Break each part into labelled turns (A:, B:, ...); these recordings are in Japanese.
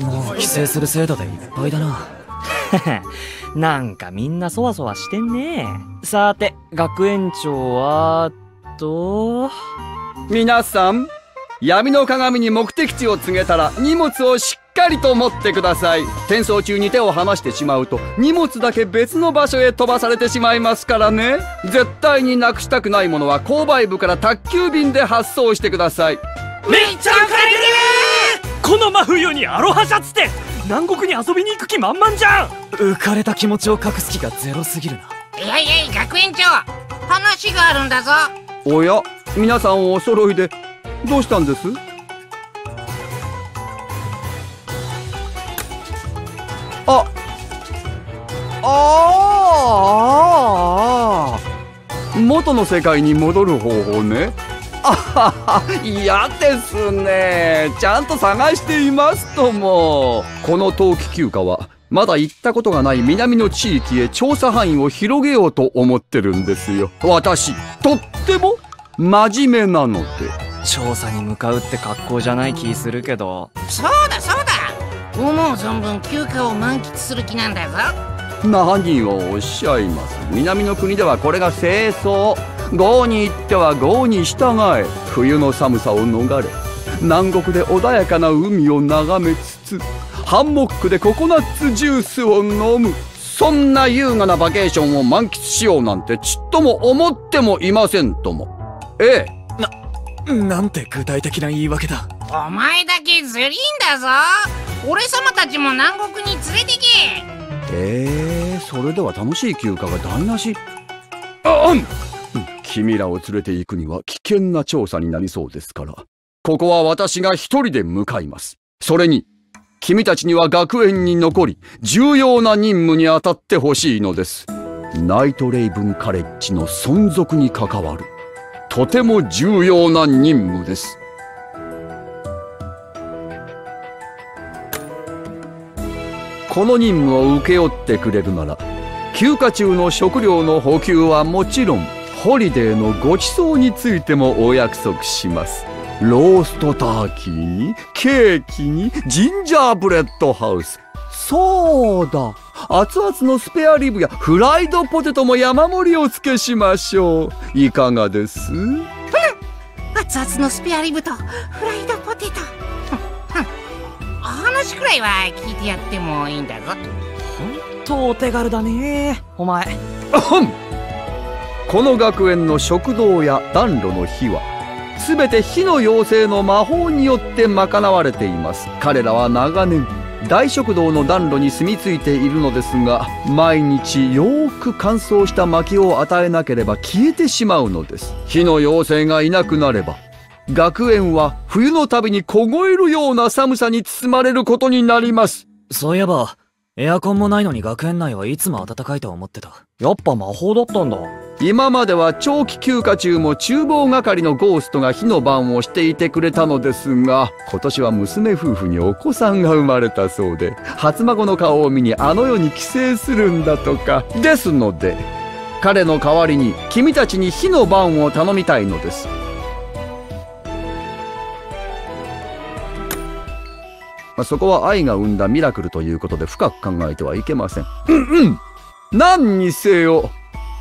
A: もう規制 する制度でいっぱいだな。
B: なんかみんなそわそわしてんね。さて学園長はと。
C: 皆さん闇の鏡に目的地を告げたら荷物をしっかりと持ってください。転送中に手を離してしまうと荷物だけ別の場所へ飛ばされてしまいますからね。絶対になくしたくないものは購買部から宅急便で発送してください。
B: めっちゃこの真冬にアロハシャツって南国に遊びに行く気満々じゃん。
A: 浮かれた気持ちを隠す気がゼロすぎるな。い
D: やいやい学園長。話があるんだぞ。
C: おや皆さんお揃いでどうしたんです？あああ元の世界に戻る方法ね 嫌ですね。ちゃんと探していますとも。この冬季休暇はまだ行ったことがない南の地域へ調査範囲を広げようと思ってるんですよ。私とっても真面目なので。
B: 調査に向かうって格好じゃない気するけど。
D: そうだそうだ。思う存分休暇を満喫する気なんだぞ。
C: 何をおっしゃいます。南の国ではこれが清掃豪に行っては豪に従え。冬の寒さを逃れ南国で穏やかな海を眺めつつハンモックでココナッツジュースを飲む。そんな優雅なバケーションを満喫しようなんてちっとも思ってもいませんとも。ええ。
A: なんて具体的な言い訳だ。
D: お前だけずりんだぞ。俺様たちも南国に連れてけ。
C: えー、それでは楽しい休暇が台無し。あん君らを連れて行くには危険な調査になりそうですから。ここは私が一人で向かいます。それに君たちには学園に残り重要な任務に当たってほしいのです。ナイトレイブンカレッジの存続に関わるとても重要な任務です。この任務を請け負ってくれるなら休暇中の食料の補給はもちろんホリデーのご馳走についてもお約束します。ローストターキーにケーキにジンジャーブレッドハウス。そうだ。熱々のスペアリブやフライドポテトも山盛りお付けしましょう。いかがです？
D: 熱々のスペアリブとフライドポテト。話くらいは聞いてやってもいいんだぞ。
B: ほんとお手軽だね。お前
C: この学園の食堂や暖炉の火は全て火の妖精の魔法によって賄われています。彼らは長年大食堂の暖炉に住み着いているのですが毎日よーく乾燥した薪を与えなければ消えてしまうのです。火の妖精がいなくなれば学園は冬のたびに凍えるような寒さに包まれることになります。
A: そういえばエアコンもないのに学園内はいつも暖かいと思ってた。
B: やっぱ魔法だったんだ
C: 今までは長期休暇中も厨房係のゴーストが火の番をしていてくれたのですが今年は娘夫婦にお子さんが生まれたそうで初孫の顔を見にあの世に帰省するんだとか。ですので彼の代わりに君たちに火の番を頼みたいのです。まあ、そこは愛が生んだミラクルということで深く考えてはいけません。うんうん。何にせよ、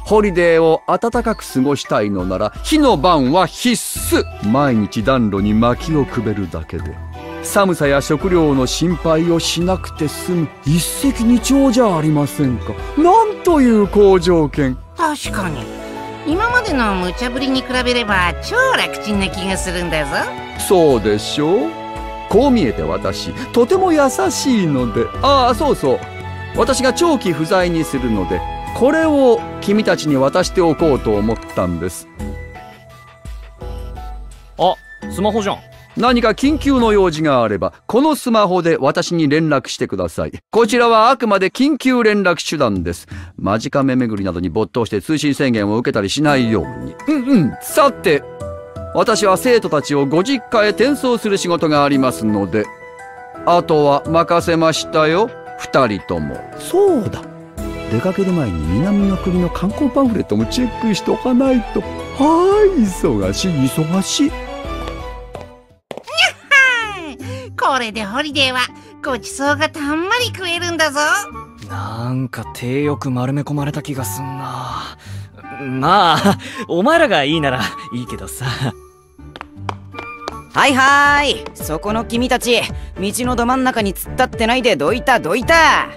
C: ホリデーを暖かく過ごしたいのなら、火の晩は必須。毎日暖炉に薪をくべるだけで、寒さや食料の心配をしなくて済む。一石二鳥じゃありませんか。なんという好条件。
D: 確かに。今までの無茶ぶりに比べれば超楽ちんな気がするんだぞ。
C: そうでしょう。こう見えて私、とても優しいので、ああ、そうそう。私が長期不在にするので、これを君たちに渡しておこうと思ったんです。
B: あスマホじゃん
C: 何か緊急の用事があれば、このスマホで私に連絡してください。こちらはあくまで緊急連絡手段です。間近目巡りなどに没頭して通信制限を受けたりしないように。うんうん。さて、私は生徒たちをご実家へ転送する仕事がありますので、あとは任せましたよ。二人とも。そうだ。出かける前に南の国の観光パンフレットもチェックしておかないと。はい、忙しい、忙しい。
D: これでホリデーはごちそうがたんまり食えるんだぞ。
B: なんか手よく丸め込まれた気がすんな。まあお前らがいいならいいけどさ。
E: はいはーい。そこの君たち道のど真ん中に突っ立ってないでどいたどいた